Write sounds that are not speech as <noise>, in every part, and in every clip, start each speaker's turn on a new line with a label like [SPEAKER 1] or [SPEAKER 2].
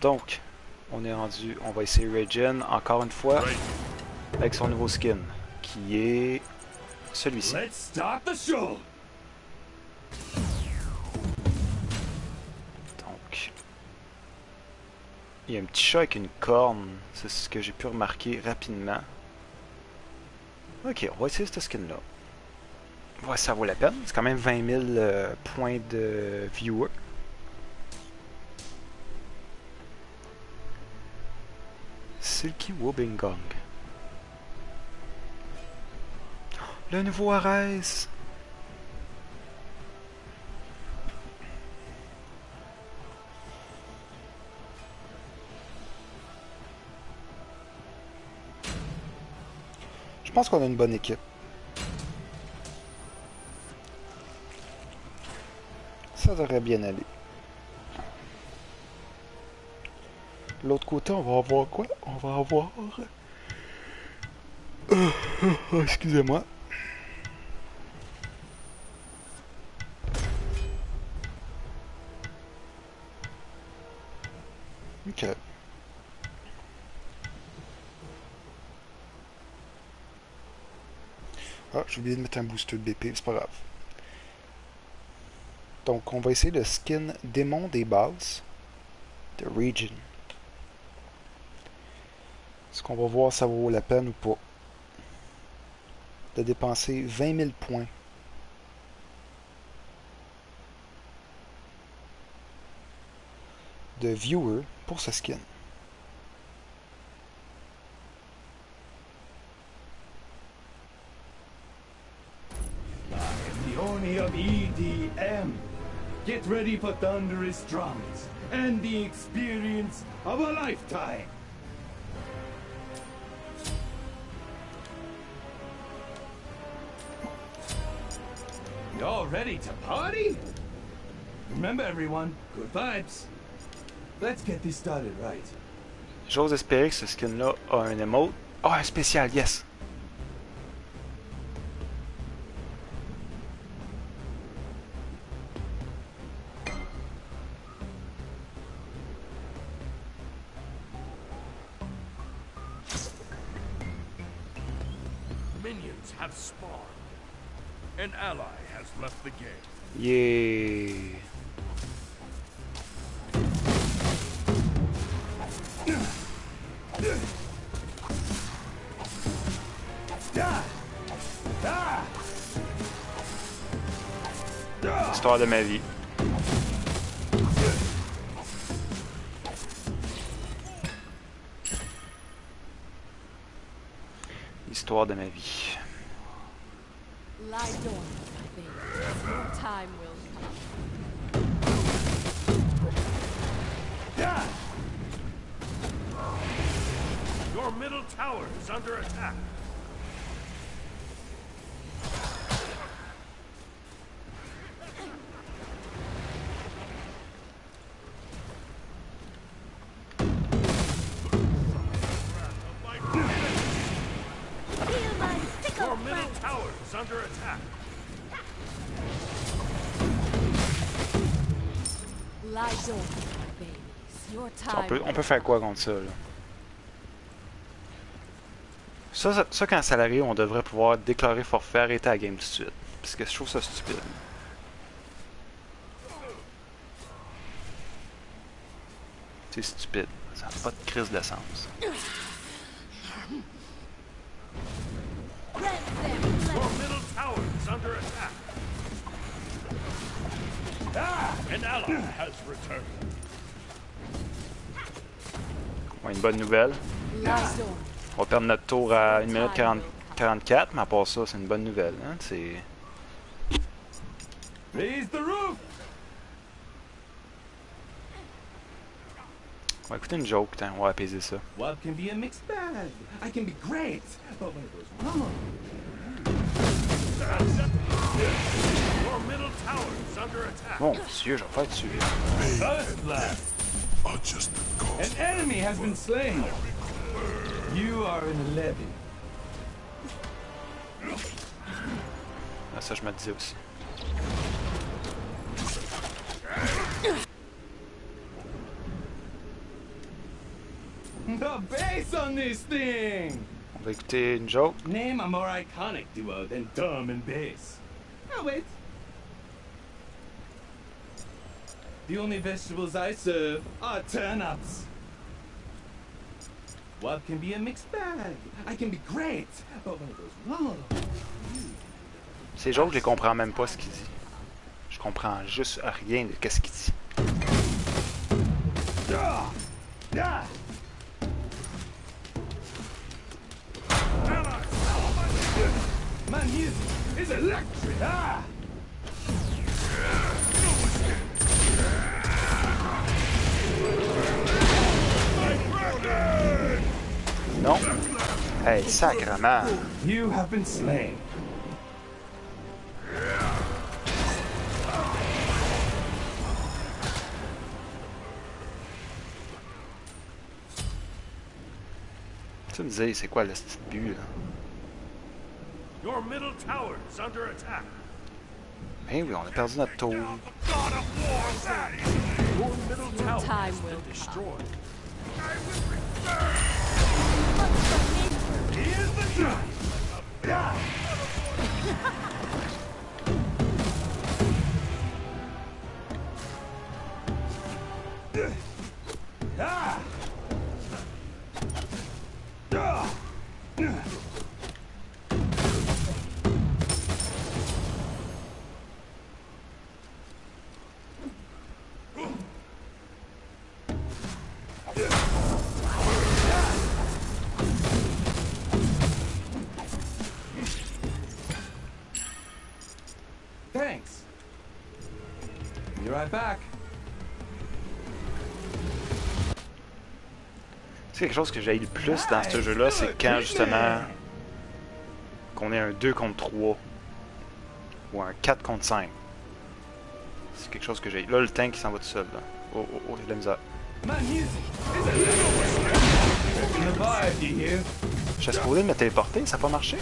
[SPEAKER 1] Donc, on est rendu, on va essayer Regen encore une fois avec son nouveau skin qui est celui-ci. Donc, il y a un petit chat avec une corne, c'est ce que j'ai pu remarquer rapidement. Ok, on va essayer ce skin-là. Ouais, ça vaut la peine. C'est quand même 20 000 euh, points de viewer. Silky Wobbingong. <gasps> Le nouveau Ares! Je pense qu'on a une bonne équipe. Ça devrait bien aller. L'autre côté, on va avoir quoi? On va avoir... Excusez-moi. Ok. Ah, j'ai oublié de mettre un booster de BP, c'est pas grave. Donc, on va essayer le skin démon des bases de Region. Est-ce qu'on va voir ça vaut la peine ou pas de dépenser 20 000 points de viewer pour ce skin.
[SPEAKER 2] Get ready for thunderous drums and the experience of a lifetime. Y'all ready to party? Remember everyone, good vibes. Let's get this started right.
[SPEAKER 1] J'ose espérer que ce skin-là a un emote. Ah, oh, un spécial, yes! Yeah. Histoire de ma vie. Histoire de ma vie.
[SPEAKER 2] Is under attack.
[SPEAKER 1] On peut, on peut faire quoi contre ça, là? Ça, ça, quand ça arrive, on devrait pouvoir déclarer forfait, arrêter la game tout de suite. Parce que je trouve ça stupide. C'est stupide. Ça n'a pas de crise d'essence. une bonne nouvelle. On va perdre notre tour à 1 minute 40, 44, mais à part ça, c'est une bonne nouvelle. Hein? C'est... On va écouter une joke, on va apaiser ça. What can be a mixed bag? I can be great, but when it goes wrong... Mon Dieu, j'en vais tuer.
[SPEAKER 2] An enemy has been slain. You are in a levy.
[SPEAKER 1] Ah, ça, je me disais aussi.
[SPEAKER 2] The bass on this thing!
[SPEAKER 1] On va écouter une joke.
[SPEAKER 2] Name a more iconic duo than Dumb and Bass. Oh, wait. The only vegetables I serve are turnips. What? can be a mixed bag? I can be great, but when it goes wrong,
[SPEAKER 1] Ces jokes, je les comprends même pas ce qu'il dit. Je comprends juste rien de qu'est-ce qu'il dit.
[SPEAKER 2] My music is electric! Ah!
[SPEAKER 1] Non? Hey, sacrement!
[SPEAKER 2] You have been slain.
[SPEAKER 1] Tu me dis, c'est quoi le petit but, là?
[SPEAKER 3] Your middle tower is under attack.
[SPEAKER 1] Ben oui, on a perdu notre tour.
[SPEAKER 3] God of War, Your middle tower
[SPEAKER 4] time
[SPEAKER 3] has been
[SPEAKER 4] will
[SPEAKER 3] destroyed.
[SPEAKER 2] Here's the time! <laughs>
[SPEAKER 1] quelque chose que j'ai le plus dans ce jeu-là, c'est quand justement qu'on est un 2 contre 3 ou un 4 contre 5. C'est quelque chose que j'ai. Là, le tank s'en va tout seul. Là. Oh, oh, oh, il y a de la misère. J'ai supposé me téléporter, ça n'a pas marché?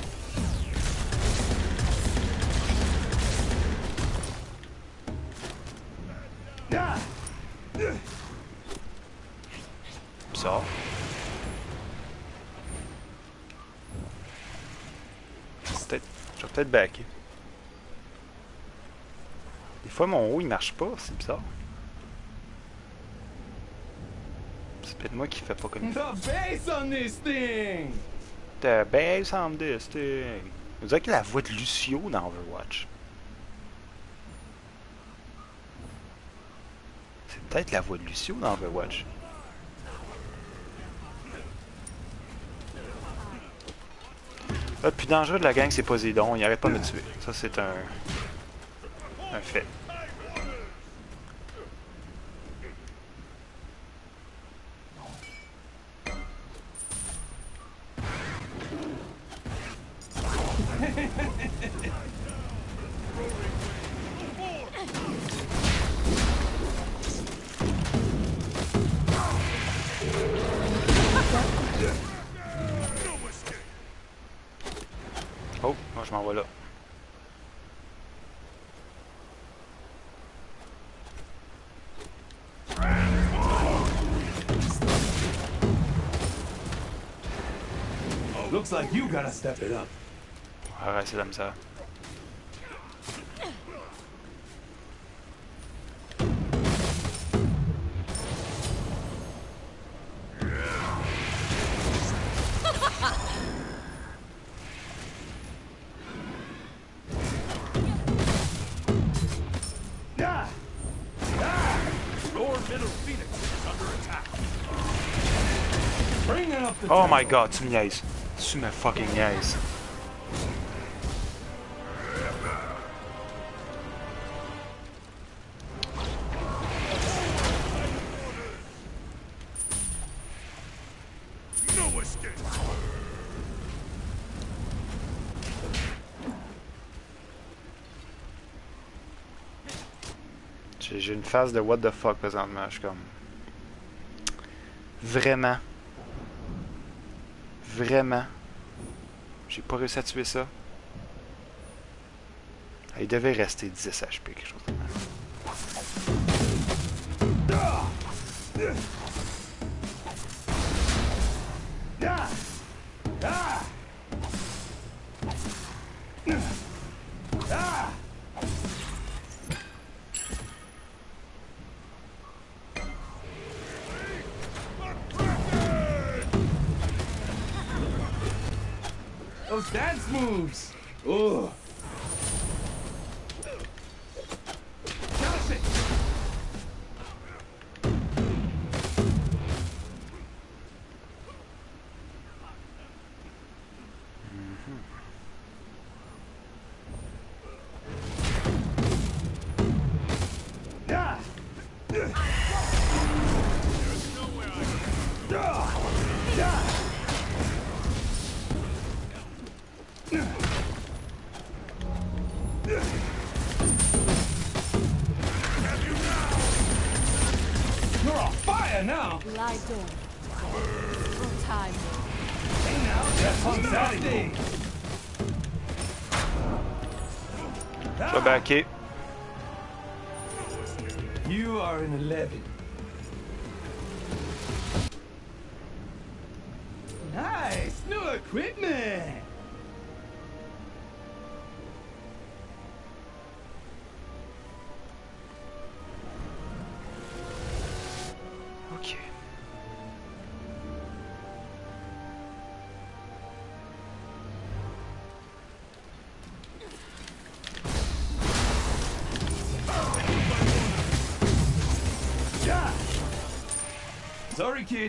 [SPEAKER 1] Bizarre. C'est Peut-être. Backer. Des fois, mon haut il marche pas, c'est bizarre. C'est peut-être moi qui fais pas comme
[SPEAKER 2] The bass on this thing!
[SPEAKER 1] The bass on this thing. On dirait qu'il a la voix de Lucio dans Overwatch. C'est peut-être la voix de Lucio dans Overwatch. Le plus dangereux de la gang, c'est Poséidon. Il arrête pas de me tuer. Ça, c'est un... un fait. Oh, moi je m'en vais là.
[SPEAKER 2] Looks like you gotta step it up.
[SPEAKER 1] Ouais, c'est de la misère.
[SPEAKER 2] Ah!
[SPEAKER 3] Your middle phoenix is under attack.
[SPEAKER 2] Bring up the
[SPEAKER 1] Oh my god, tu me Tu me fucking. J'ai j'ai une phase de what the fuck présentement. Je suis comme. Vraiment. Vraiment. J'ai pas réussi à tuer ça. Ah, Il devait rester 10 HP, quelque chose
[SPEAKER 2] now!
[SPEAKER 4] Lie dormant. Your time will
[SPEAKER 2] Hey now, that's insanity!
[SPEAKER 1] Je vais backer.
[SPEAKER 2] You are an 11.
[SPEAKER 1] Je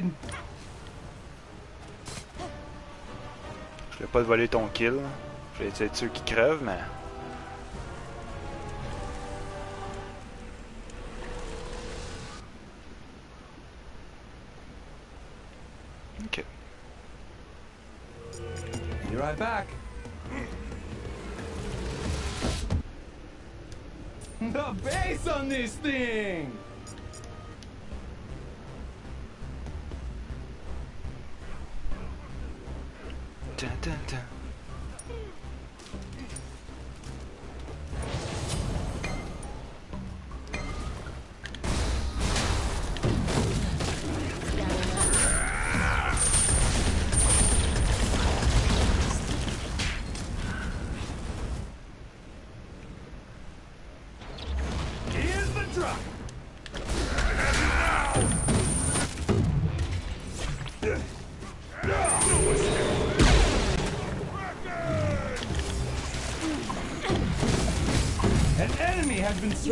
[SPEAKER 1] voulais pas voler ton kill. Je vais être sûr qu'il crève, mais.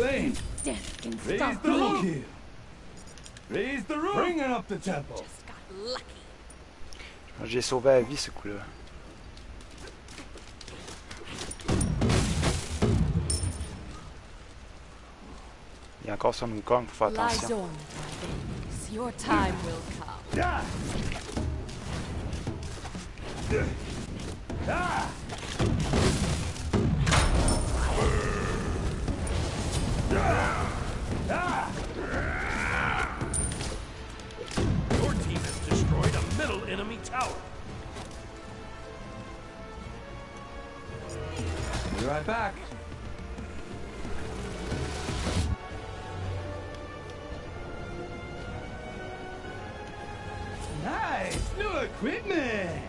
[SPEAKER 2] Slain!
[SPEAKER 4] death can
[SPEAKER 2] Raise
[SPEAKER 4] stop
[SPEAKER 2] the
[SPEAKER 4] me.
[SPEAKER 2] roof here! Raise the roof! Bringing up the tempo!
[SPEAKER 4] Just got lucky.
[SPEAKER 1] J'ai sauvé la vie ce coup-là. Il y a encore son Wukong, faut faire attention.
[SPEAKER 4] dormant, my babies. Your time will come.
[SPEAKER 2] Yeah!
[SPEAKER 3] Your team has destroyed a middle enemy tower.
[SPEAKER 2] Be right back. Nice! New equipment!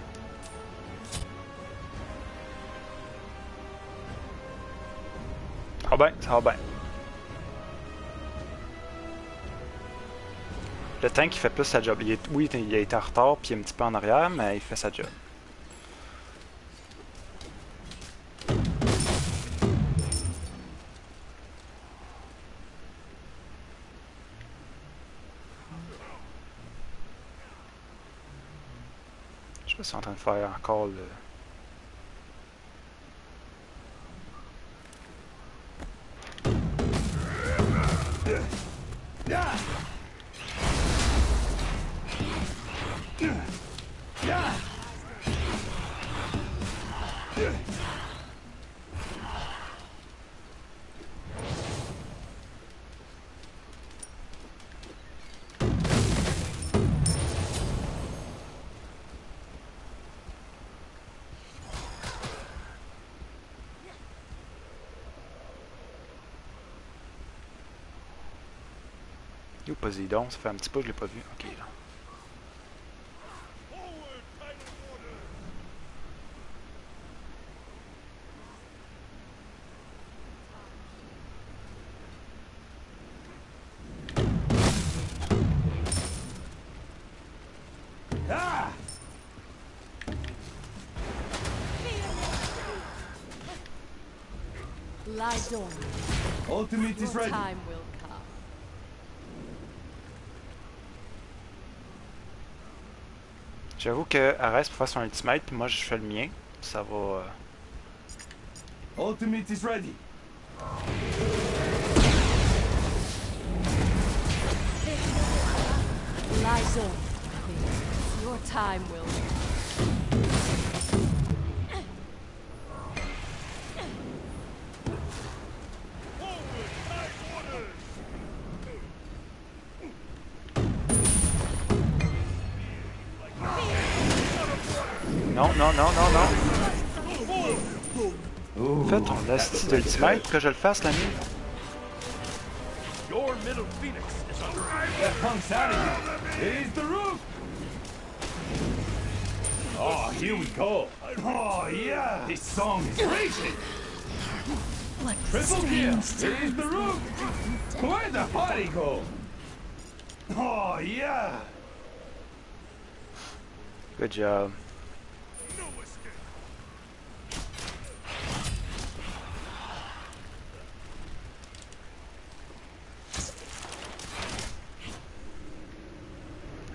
[SPEAKER 1] Ça va bien, ça Le tank il fait plus sa job. Il est, oui, il a été en retard puis il est un petit peu en arrière, mais il fait sa job. Je sais pas si en train de faire encore le. Poséidon. Ça fait un petit peu que je l'ai pas vu. Ok, là.
[SPEAKER 2] Ultimate is ready.
[SPEAKER 1] J'avoue que Arès pour faire son ultimate, puis moi je fais le mien. Ça va. euh,
[SPEAKER 2] Ultimate is ready.
[SPEAKER 4] Please. Your time will
[SPEAKER 3] is under
[SPEAKER 2] That punk's out of here. Here's the roof. Oh, here we go. Oh, yeah. This song is raging.
[SPEAKER 5] What
[SPEAKER 2] Triple kill. Here's the roof. Where'd the party go? Oh, yeah.
[SPEAKER 1] Good job.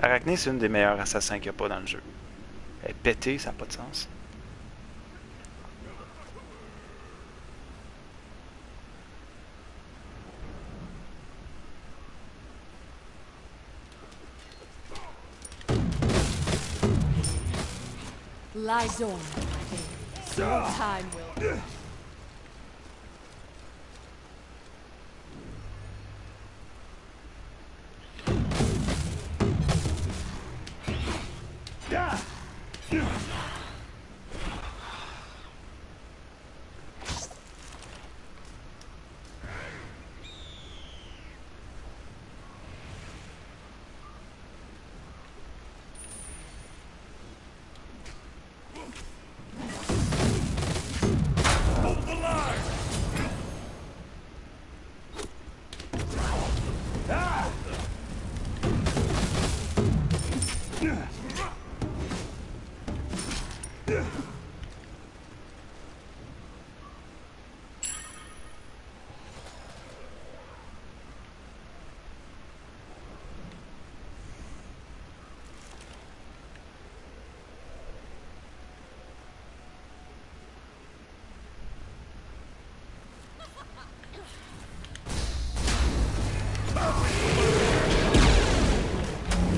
[SPEAKER 1] Arachné, c'est une des meilleures assassins qu'il n'y a pas dans le jeu. Elle est pétée, ça n'a pas de sens.
[SPEAKER 4] lie dormant. Please. Your time will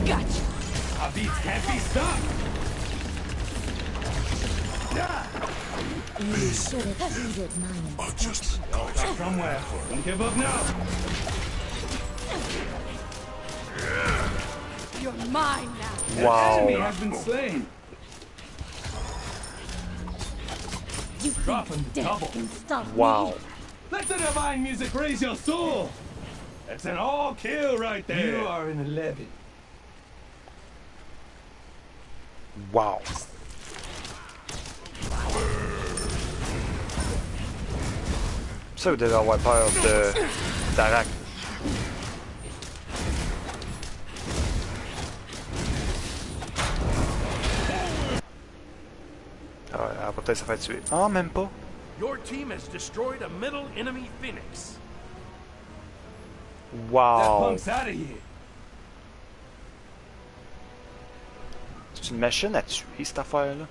[SPEAKER 4] Gotcha.
[SPEAKER 2] Our beats can't be stopped.
[SPEAKER 5] You should have heeded my instructions.
[SPEAKER 2] Start somewhere. Don't give up now.
[SPEAKER 4] You're mine now.
[SPEAKER 1] Wow.
[SPEAKER 2] Enemy has been slain.
[SPEAKER 5] You
[SPEAKER 2] Drop him double.
[SPEAKER 5] can stop
[SPEAKER 1] Wow.
[SPEAKER 5] me?
[SPEAKER 2] Let the divine music raise your soul. That's an all kill right there. You are an 11.
[SPEAKER 1] Wow. Ça, vous devez avoir peur de d'Arak. Ah, elle va peut-être se faire tuer. Ah, même pas.
[SPEAKER 3] Your team has destroyed a middle enemy phoenix.
[SPEAKER 2] That
[SPEAKER 1] Wow.
[SPEAKER 2] punk's out of here.
[SPEAKER 1] C'est une machine à tuer, cette affaire-là.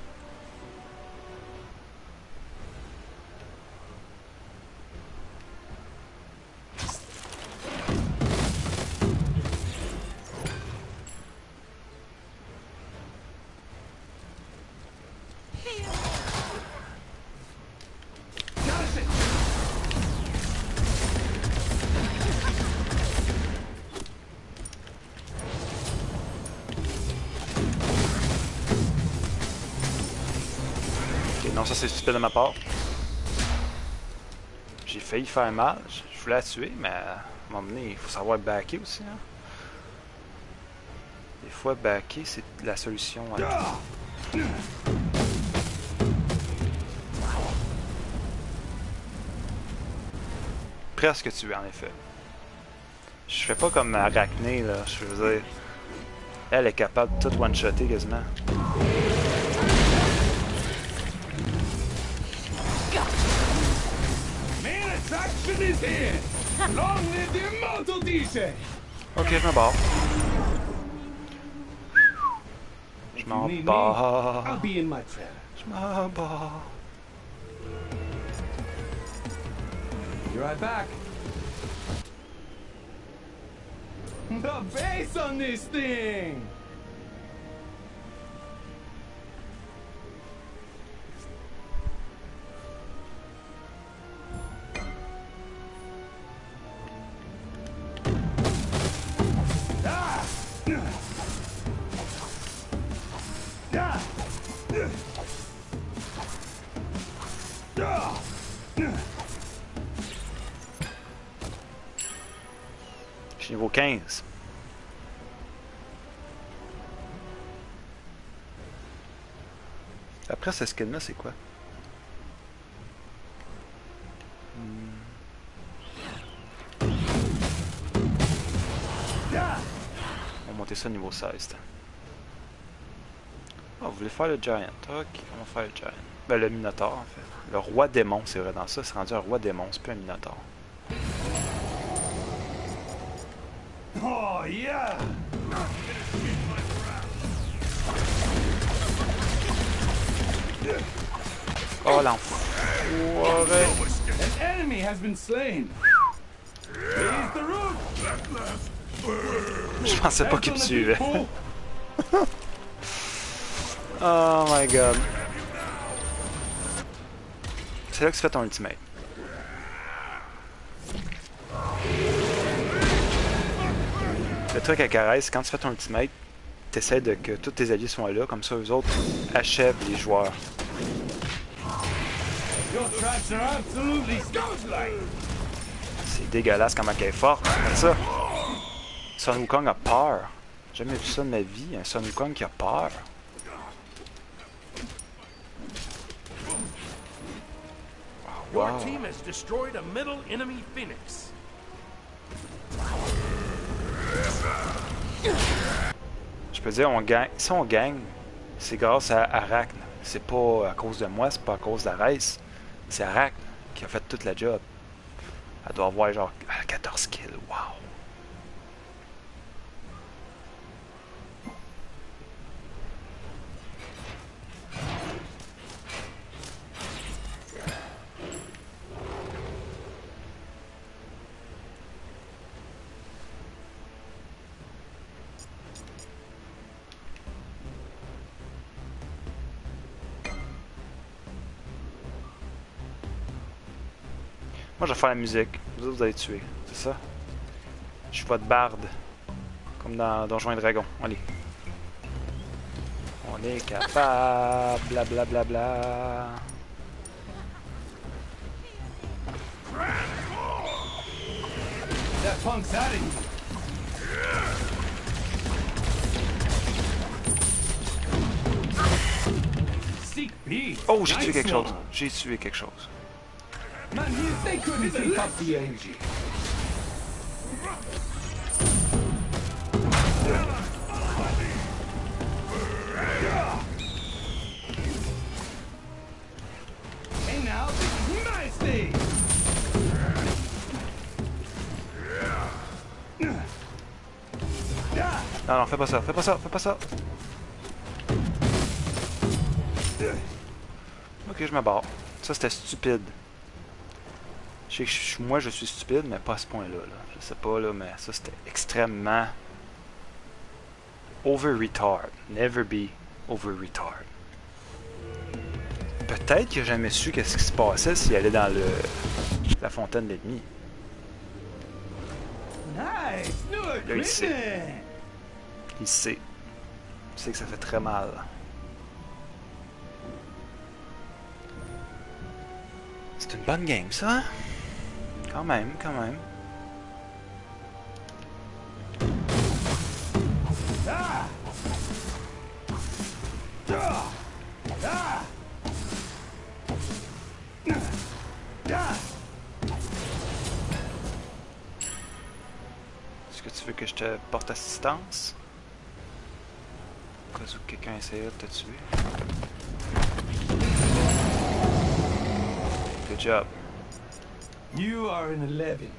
[SPEAKER 1] Ça c'est stupide de ma part. J'ai failli faire mal. Je voulais la tuer, mais à un moment donné, il faut savoir backer aussi. Hein. Des fois, backer, c'est la solution. à- Presque tué, en effet. Je fais pas comme Arachné, là. Je veux dire, elle est capable de tout one-shotter quasiment.
[SPEAKER 2] Destruction is here! Long live the immortal DJ!
[SPEAKER 1] Ok, je me barre. Je m'en
[SPEAKER 2] I'll
[SPEAKER 1] barre.
[SPEAKER 2] be in my chair.
[SPEAKER 1] Je m'en barre.
[SPEAKER 2] Be right back. The bass on this thing!
[SPEAKER 1] Suis niveau 15. Après ce skin-là, c'est quoi? On va monter ça au niveau 16. Ah, vous voulez faire le Giant. Ok, on va faire le Giant. Ben, le Minotaur, en fait. Le roi démon, c'est vrai, dans ça, c'est rendu un roi démon, c'est plus un Minotaur.
[SPEAKER 2] Yeah!
[SPEAKER 1] Oh, l'enfoiré!
[SPEAKER 2] An enemy has been slain!
[SPEAKER 1] Je pensais pas qu'il me suivait. <laughs> Oh my god. C'est là que tu fais ton ultimate. Le truc Ares, c'est quand tu fais ton ultimate, t'essaies de que tous tes alliés soient là, comme ça eux autres achèvent les joueurs.
[SPEAKER 2] Your!
[SPEAKER 1] C'est dégueulasse comment elle est forte. Regarde ça. Sun Wukong a peur. J'ai jamais vu ça de ma vie, un Sun Wukong qui a peur.
[SPEAKER 3] Your
[SPEAKER 1] Wow.
[SPEAKER 3] team has destroyed.
[SPEAKER 1] Je peux dire, on gagne. Si on gagne, c'est grâce à Arachne. C'est pas à cause de moi, c'est pas à cause d'Arès. C'est Arachne qui a fait toute la job. Elle doit avoir genre 14 kills. Moi, je vais faire la musique. Vous autres, vous allez tuer. C'est ça? Je suis votre barde. Comme dans Donjons et Dragons. Allez. On est capable. Bla bla bla bla.
[SPEAKER 2] That punk's out of here! Seek peace!
[SPEAKER 1] Oh, j'ai tué quelque chose. J'ai tué quelque chose. Non, non, fais pas ça. Fais pas ça. Fais pas ça. Ok, je me barre. Ça, c'était stupide. Je sais que moi, je suis stupide, mais pas à ce point-là. Là. Je sais pas, là, mais ça, c'était extrêmement... Over-retard. Never be over-retard. Peut-être qu'il a jamais su qu'est-ce qui se passait s'il allait dans le la fontaine d'ennemis.
[SPEAKER 2] Nice!
[SPEAKER 1] Là, il sait. Il sait. Il sait que ça fait très mal. C'est une bonne game, ça. Quand même, quand même. Est-ce que tu veux que je te porte assistance? Au cas quelqu'un essaierait de te tuer. Good job.
[SPEAKER 2] You are an 11.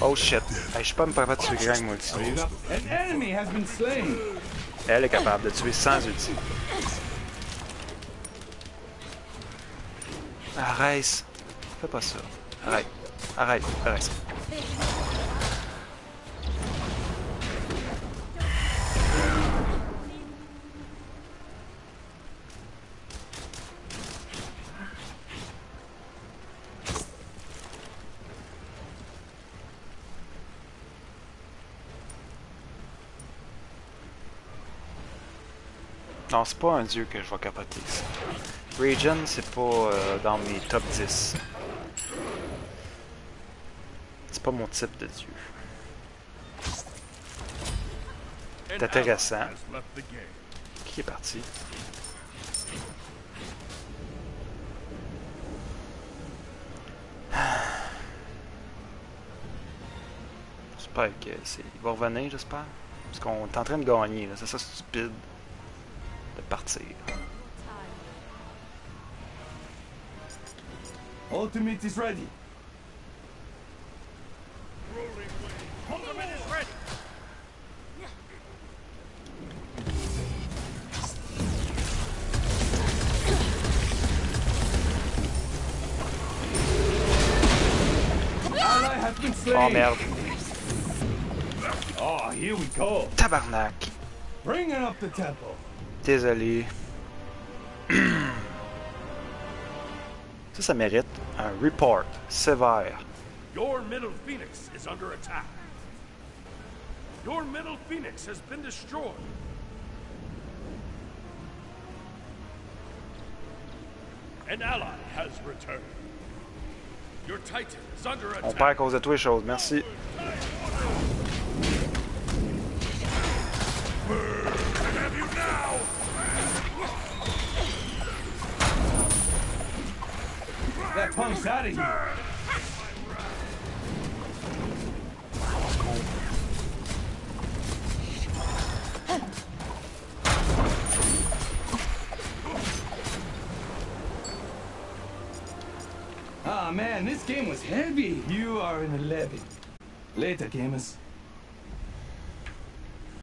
[SPEAKER 1] Oh shit. Hey, je suis pas me capable de tuer Greg, moi, aussi.
[SPEAKER 2] An enemy has been slain.
[SPEAKER 1] Elle est capable de tuer sans ulti. Arrête. Fais pas ça. Arrête. Arrête. Arrête. Non, c'est pas un dieu que je vais capoter. Regen, c'est pas euh, dans mes top 10. Pas mon type de dieu. C'est intéressant. Qui est parti? J'espère que c'est. Il va revenir, j'espère. Parce qu'on est en train de gagner. C'est ça stupide de partir.
[SPEAKER 2] Ultimate is ready. Go.
[SPEAKER 1] Tabarnak.
[SPEAKER 2] Bringing up the tempo.
[SPEAKER 1] Désolé. Ça, ça mérite un report sévère.
[SPEAKER 3] Your middle phoenix is under attack. Your middle phoenix has been destroyed. An ally has returned. Your titan is under
[SPEAKER 1] On perd à cause de toi les choses. Merci.
[SPEAKER 2] That punk's out of here. Man, this game was heavy. You are an 11. Later, gamers.